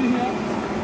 here.